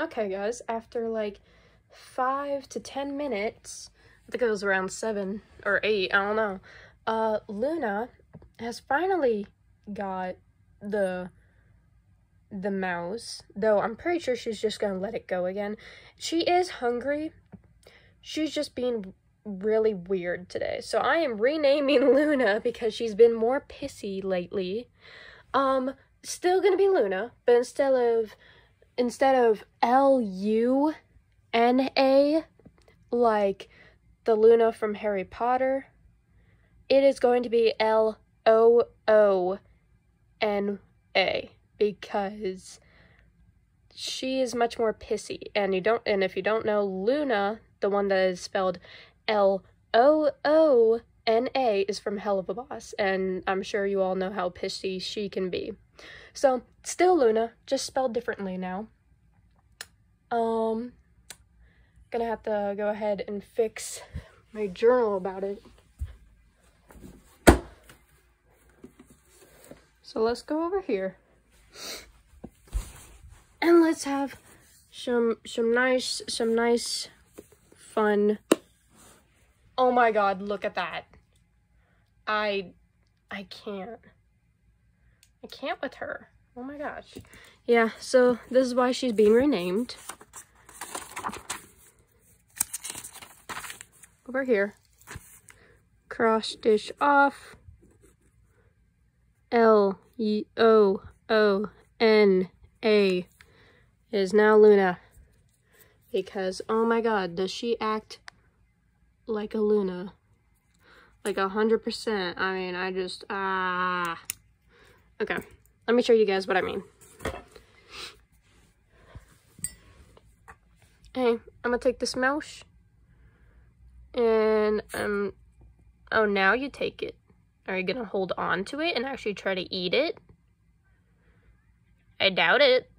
Okay, guys, after like five to ten minutes, I think it was around seven or eight, I don't know, uh, Luna has finally got the the mouse, though I'm pretty sure she's just gonna let it go again. She is hungry. She's just being really weird today. So I am renaming Luna because she's been more pissy lately. Um, still gonna be Luna, but instead of instead of L U N A like the Luna from Harry Potter, it is going to be L O O N A because she is much more pissy and you don't and if you don't know Luna, the one that is spelled L O O N A is from Helluva Boss, and I'm sure you all know how pissy she can be. So, still Luna, just spelled differently now. Um, gonna have to go ahead and fix my journal about it. So let's go over here. And let's have some some nice some nice fun. Oh my god, look at that. I I can't. I can't with her. Oh my gosh. Yeah, so this is why she's being renamed. Over here. Cross dish off. L E O O N A is now Luna. Because, oh my god, does she act like a Luna? Like a hundred percent. I mean, I just, ah. Okay, let me show you guys what I mean. Hey, I'm gonna take this mouse. And, um, oh, now you take it. Are you gonna hold on to it and actually try to eat it? I doubt it.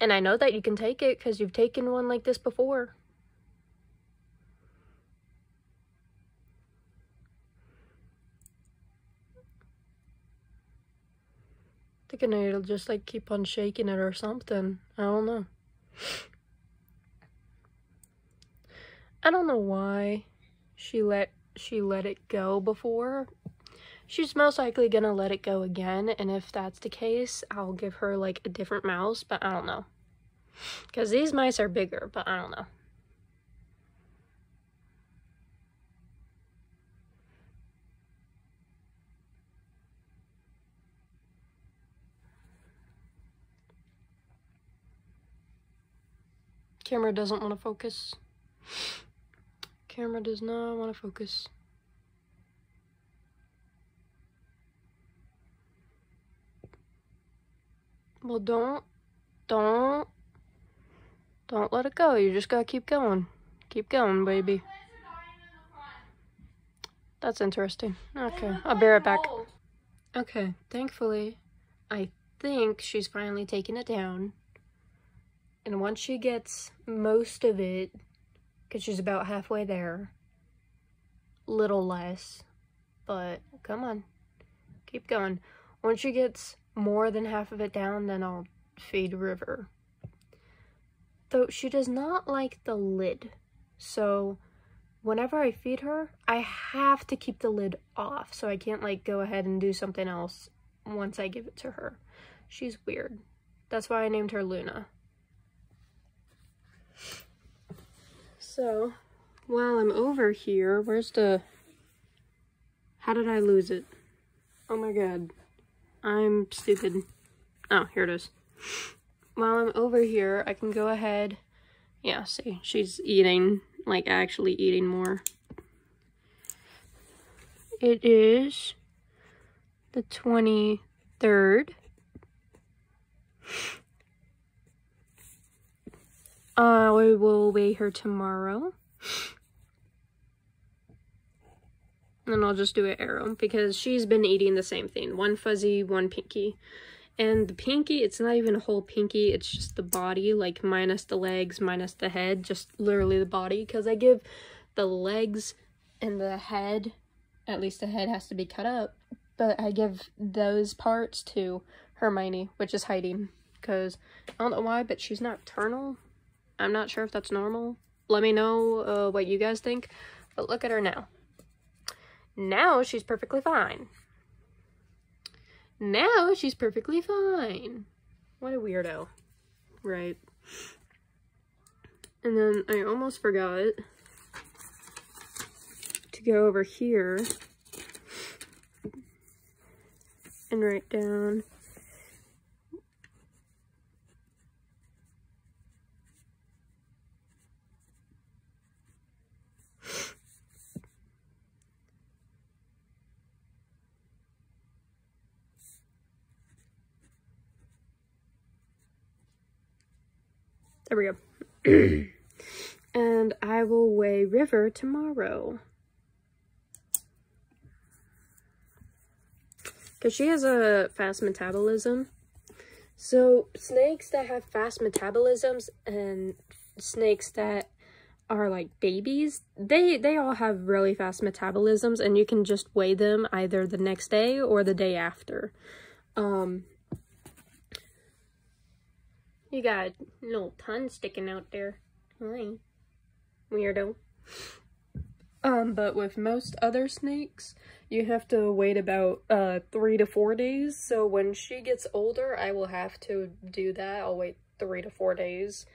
And I know that you can take it because you've taken one like this before. Thinking it'll just like keep on shaking it or something. I don't know. I don't know why she let she let it go before. She's most likely gonna let it go again, and if that's the case, I'll give her like a different mouse, but I don't know. Because these mice are bigger, but I don't know. Camera doesn't want to focus. Camera does not want to focus. Well, don't, don't, don't let it go. You just gotta keep going. Keep going, baby. That's interesting. Okay, I'll bear it back. Okay, thankfully, I think she's finally taken it down. And once she gets most of it, because she's about halfway there, little less, but come on, keep going. Once she gets more than half of it down, then I'll feed River. Though she does not like the lid, so whenever I feed her, I have to keep the lid off, so I can't like go ahead and do something else once I give it to her. She's weird. That's why I named her Luna. So, while I'm over here, where's the... How did I lose it? Oh my god. I'm stupid. Oh, here it is. While I'm over here, I can go ahead... Yeah, see, she's eating, like actually eating more. It is the 23rd. Uh, we will weigh her tomorrow. And I'll just do an arrow because she's been eating the same thing. One fuzzy, one pinky. And the pinky, it's not even a whole pinky. It's just the body, like minus the legs, minus the head. Just literally the body. Because I give the legs and the head, at least the head has to be cut up. But I give those parts to Hermione, which is hiding because I don't know why, but she's nocturnal. I'm not sure if that's normal. Let me know uh, what you guys think. But look at her now. Now she's perfectly fine. Now she's perfectly fine. What a weirdo. Right. And then I almost forgot to go over here and write down There we go. and I will weigh River tomorrow. Because she has a fast metabolism. So snakes that have fast metabolisms and snakes that are like babies, they, they all have really fast metabolisms and you can just weigh them either the next day or the day after. Um, you got a little tongue sticking out there. Hi. Weirdo. Um, but with most other snakes, you have to wait about uh three to four days. So when she gets older, I will have to do that. I'll wait three to four days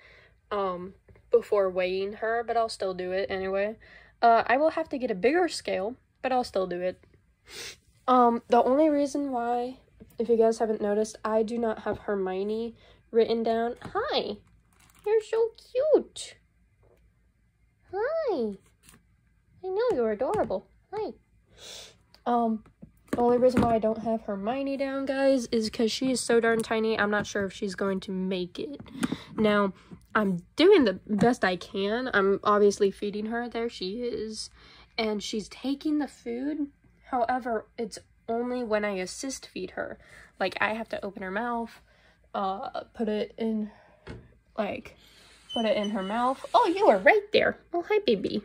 um before weighing her, but I'll still do it anyway. Uh, I will have to get a bigger scale, but I'll still do it. Um, the only reason why, if you guys haven't noticed, I do not have Hermione written down. Hi, you're so cute. Hi. I know you're adorable. Hi. Um, the only reason why I don't have Hermione down, guys, is because she is so darn tiny. I'm not sure if she's going to make it. Now, I'm doing the best I can. I'm obviously feeding her. There she is. And she's taking the food. However, it's only when I assist feed her. Like, I have to open her mouth uh, put it in, like, put it in her mouth. Oh, you are right there. Oh, hi, baby.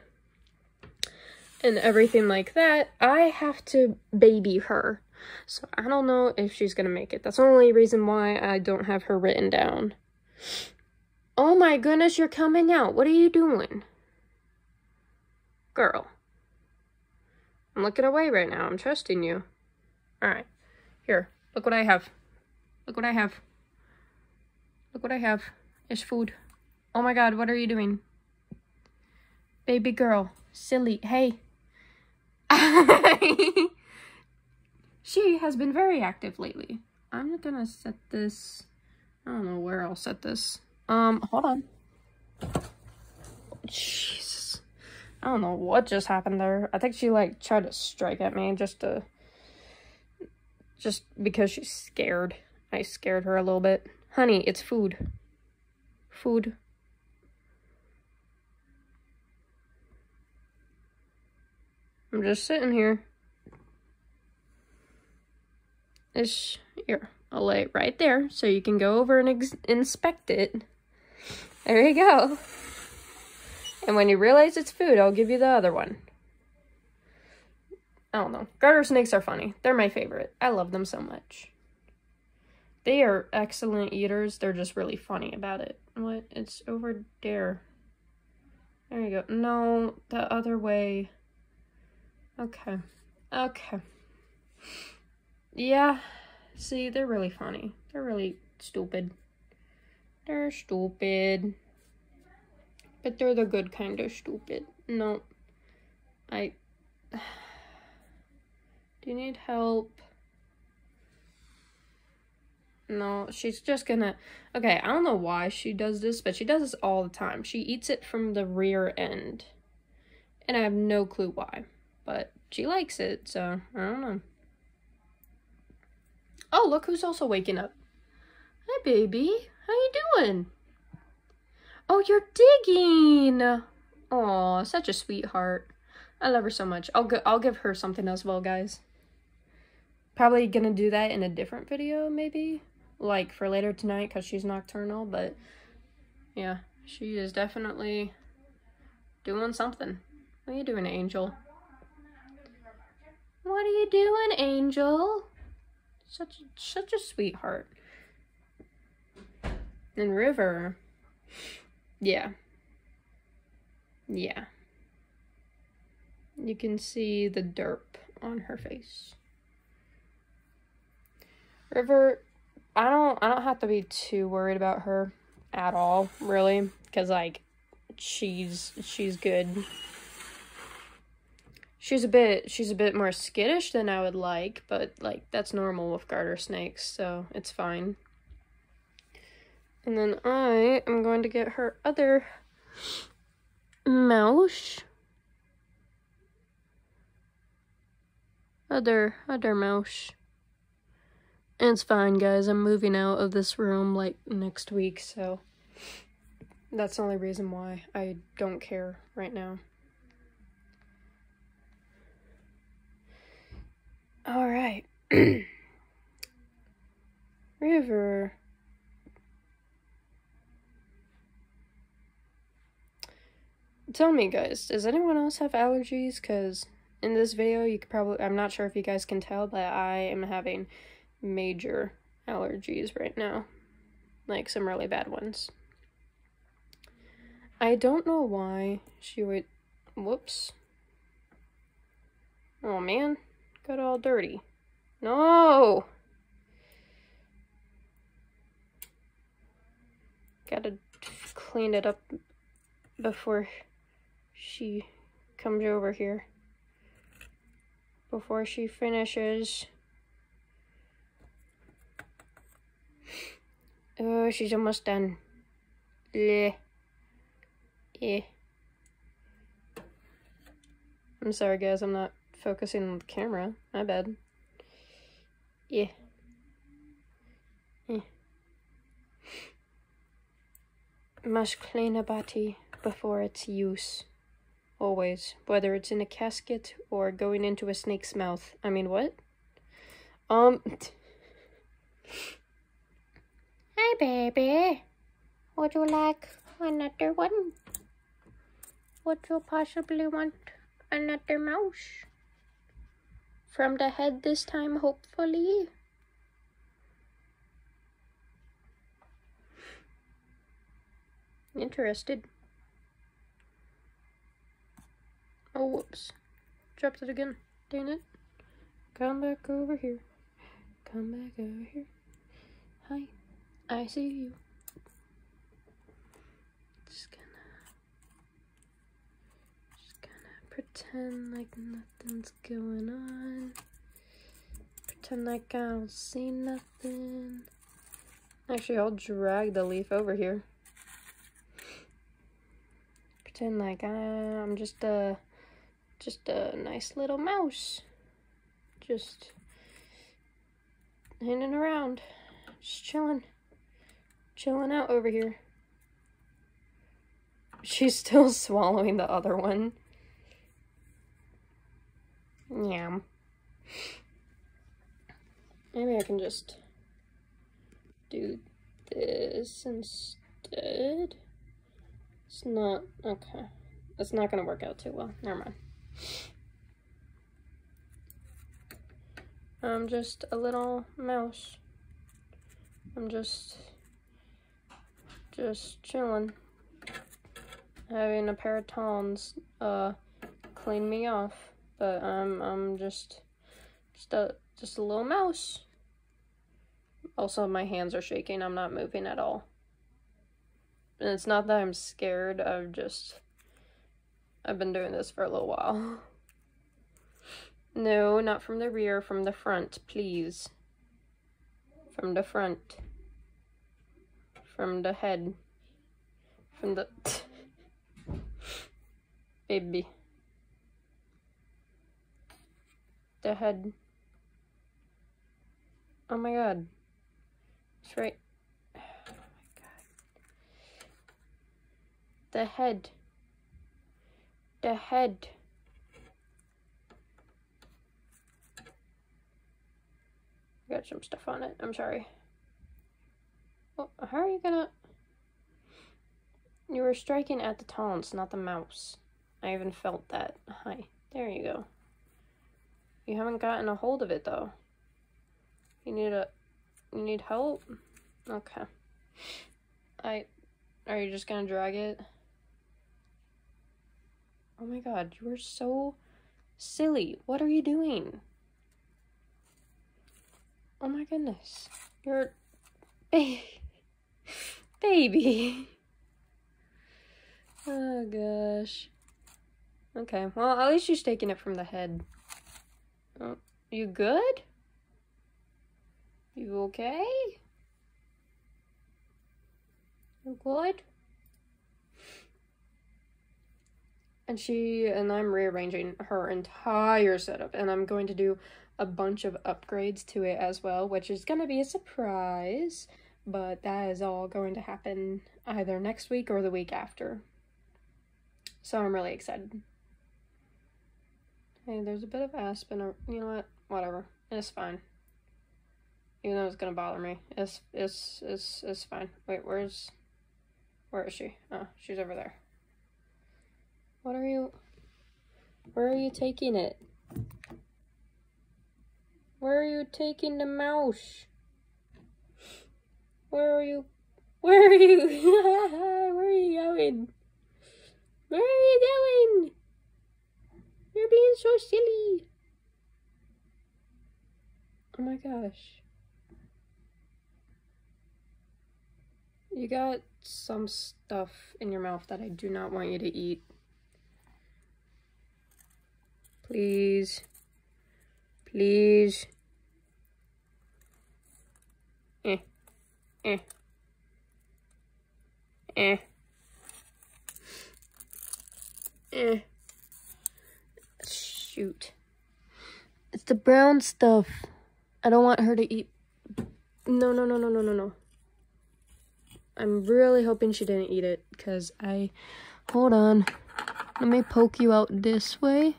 And everything like that. I have to baby her. So I don't know if she's gonna make it. That's the only reason why I don't have her written down. Oh my goodness, you're coming out. What are you doing? Girl. I'm looking away right now. I'm trusting you. Alright. Here. Look what I have. Look what I have. Look what I have. It's food. Oh my god, what are you doing? Baby girl. Silly. Hey. she has been very active lately. I'm gonna set this... I don't know where I'll set this. Um, hold on. Jesus. I don't know what just happened there. I think she, like, tried to strike at me just to... Just because she's scared. I scared her a little bit. Honey, it's food. Food. I'm just sitting here. It's here. I'll lay it right there so you can go over and inspect it. There you go. And when you realize it's food, I'll give you the other one. I don't know. Garter snakes are funny. They're my favorite. I love them so much. They are excellent eaters. They're just really funny about it. What? It's over there. There you go. No, the other way. Okay. Okay. Yeah. See, they're really funny. They're really stupid. They're stupid. But they're the good kind of stupid. No. I... Do you need help? No, she's just gonna... Okay, I don't know why she does this, but she does this all the time. She eats it from the rear end. And I have no clue why. But she likes it, so I don't know. Oh, look who's also waking up. Hi, baby. How you doing? Oh, you're digging. Oh, such a sweetheart. I love her so much. I'll, go I'll give her something as well, guys. Probably gonna do that in a different video, maybe like for later tonight because she's nocturnal, but yeah, she is definitely doing something. What are you doing, Angel? What are you doing, Angel? Such a, such a sweetheart. And River, yeah. Yeah. You can see the derp on her face. River, I don't I don't have to be too worried about her at all, really, cuz like she's she's good. She's a bit she's a bit more skittish than I would like, but like that's normal with garter snakes, so it's fine. And then I am going to get her other mouse. Other other mouse. It's fine, guys. I'm moving out of this room like next week, so that's the only reason why I don't care right now. All right. River. Tell me, guys, does anyone else have allergies? Because in this video, you could probably, I'm not sure if you guys can tell, but I am having major allergies right now. Like some really bad ones. I don't know why she would. Whoops. Oh man, got all dirty. No! Gotta clean it up before she comes over here. Before she finishes. Oh, she's almost done. Bleh. Yeah. I'm sorry, guys. I'm not focusing on the camera. My bad. Yeah. Yeah. Must clean a body before its use. Always. Whether it's in a casket or going into a snake's mouth. I mean, what? Um... Baby. Would you like another one? Would you possibly want another mouse? From the head this time, hopefully. Interested. Oh, whoops. Dropped it again. Dang it. Come back over here. Come back over here. Hi. I see you. Just gonna, just gonna pretend like nothing's going on. Pretend like I don't see nothing. Actually, I'll drag the leaf over here. Pretend like I'm just a, just a nice little mouse. Just hanging around, just chilling chilling out over here. She's still swallowing the other one. Yeah. Maybe I can just do this instead. It's not, okay. It's not gonna work out too well. Never mind. I'm just a little mouse. I'm just just chilling. Having a pair of tongs uh clean me off. But I'm I'm just just a just a little mouse. Also my hands are shaking, I'm not moving at all. And it's not that I'm scared, I've just I've been doing this for a little while. No, not from the rear, from the front, please. From the front from the head. From the... Baby. The head. Oh my god. It's right. Oh my god. The head. The head. I got some stuff on it. I'm sorry. Well, how are you gonna... You were striking at the taunts, not the mouse. I even felt that. Hi. There you go. You haven't gotten a hold of it, though. You need a... You need help? Okay. I, are you just gonna drag it? Oh my god, you are so silly. What are you doing? Oh my goodness. You're baby. baby. Oh gosh. Okay, well at least she's taking it from the head. Oh, you good? You okay? You good? And she and I'm rearranging her entire setup and I'm going to do a bunch of upgrades to it as well, which is going to be a surprise, but that is all going to happen either next week or the week after. So I'm really excited. Hey, there's a bit of aspen, you know what, whatever, it's fine. Even though it's gonna bother me, it's, it's, it's, it's fine. Wait, where's, where is she? Oh, she's over there. What are you, where are you taking it? Where are you taking the mouse? Where are you? Where are you? Where are you going? Where are you going? You're being so silly. Oh my gosh. You got some stuff in your mouth that I do not want you to eat. Please. Please. Eh. Eh. Eh. Eh. Shoot. It's the brown stuff. I don't want her to eat. No, no, no, no, no, no, no. I'm really hoping she didn't eat it because I. Hold on. Let me poke you out this way.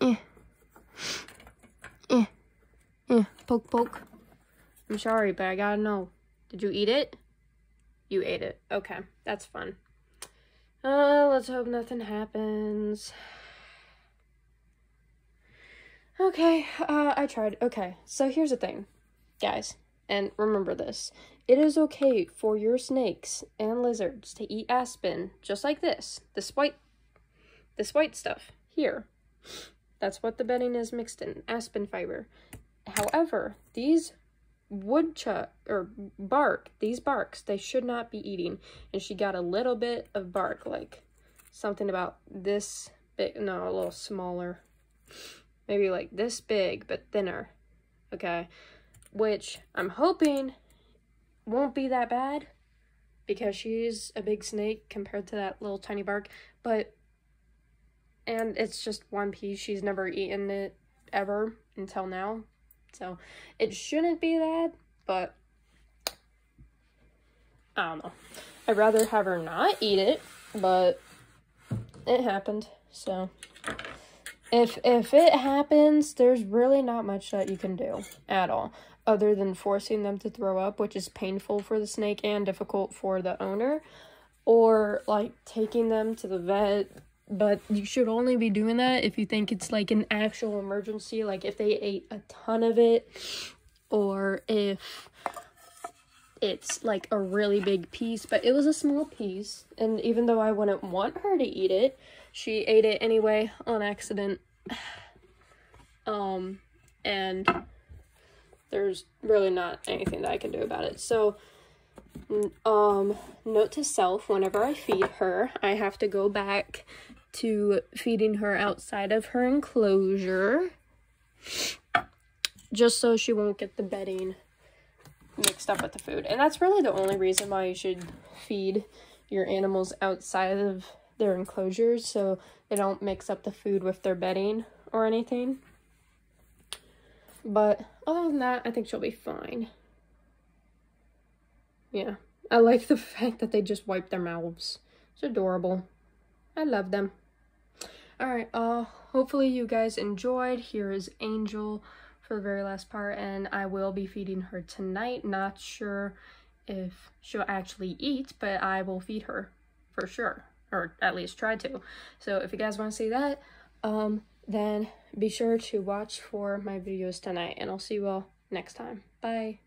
Eh. Eh. Eh. Poke, poke. I'm sorry, but I gotta know. Did you eat it? You ate it. Okay, that's fun. Uh, let's hope nothing happens. Okay, uh, I tried. Okay, so here's the thing, guys, and remember this. It is okay for your snakes and lizards to eat aspen, just like this. This white, this white stuff here. That's what the bedding is mixed in, aspen fiber. However, these woodchuck or bark these barks they should not be eating. And she got a little bit of bark like something about this big no a little smaller maybe like this big but thinner okay? Which i'm hoping won't be that bad because she's a big snake compared to that little tiny bark but and it's just one piece. She's never eaten it ever until now so it shouldn't be that, but I don't know. I'd rather have her not eat it, but it happened. So if if it happens, there's really not much that you can do at all other than forcing them to throw up, which is painful for the snake and difficult for the owner, or like taking them to the vet but you should only be doing that if you think it's like an actual emergency like if they ate a ton of it or if it's like a really big piece. But it was a small piece and even though i wouldn't want her to eat it she ate it anyway on accident. Um and there's really not anything that i can do about it. So um note to self whenever i feed her i have to go back to feeding her outside of her enclosure just so she won't get the bedding mixed up with the food. And that's really the only reason why you should feed your animals outside of their enclosures so they don't mix up the food with their bedding or anything. But other than that, I think she'll be fine. Yeah. I like the fact that they just wipe their mouths. It's adorable. I love them. Alright, uh, hopefully you guys enjoyed. Here is Angel for the very last part, and I will be feeding her tonight. Not sure if she'll actually eat, but I will feed her for sure, or at least try to. So if you guys want to see that, um, then be sure to watch for my videos tonight, and I'll see you all next time. Bye.